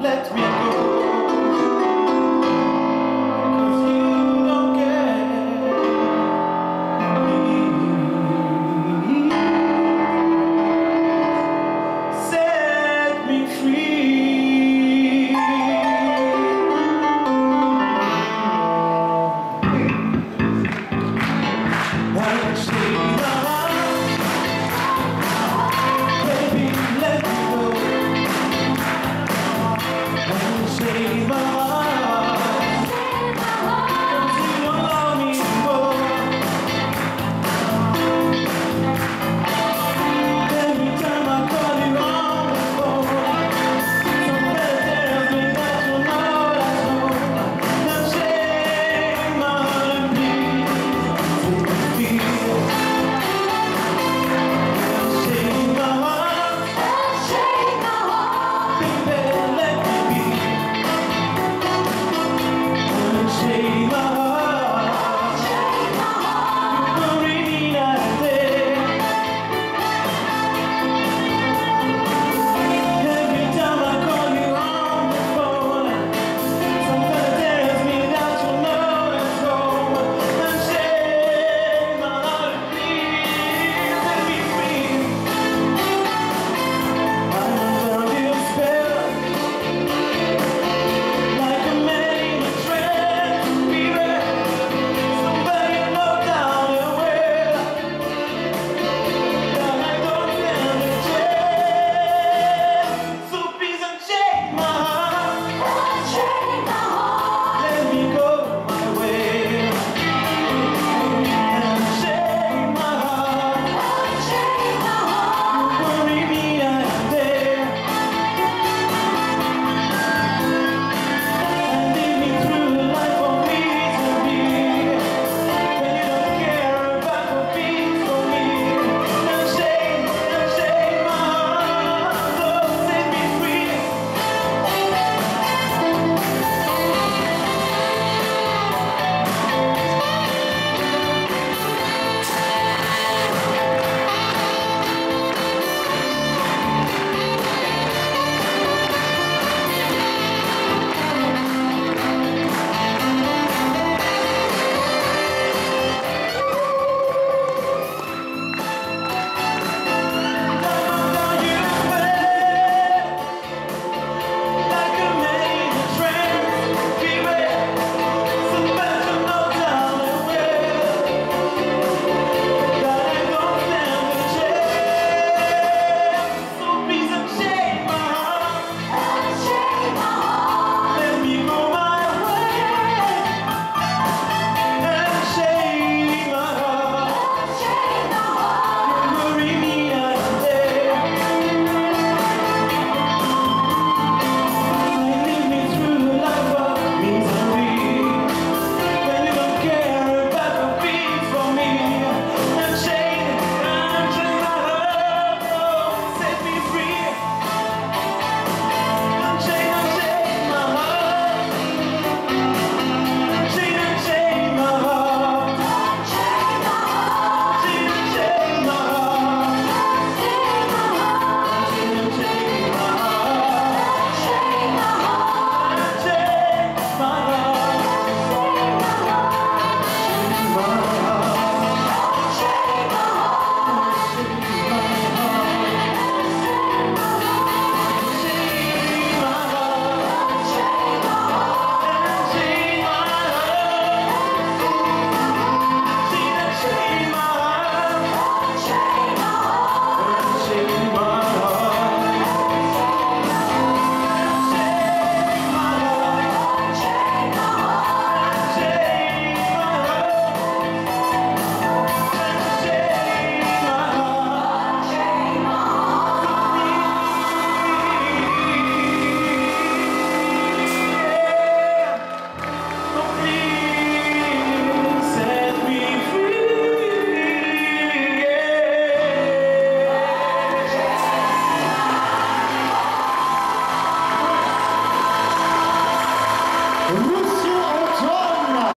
Let me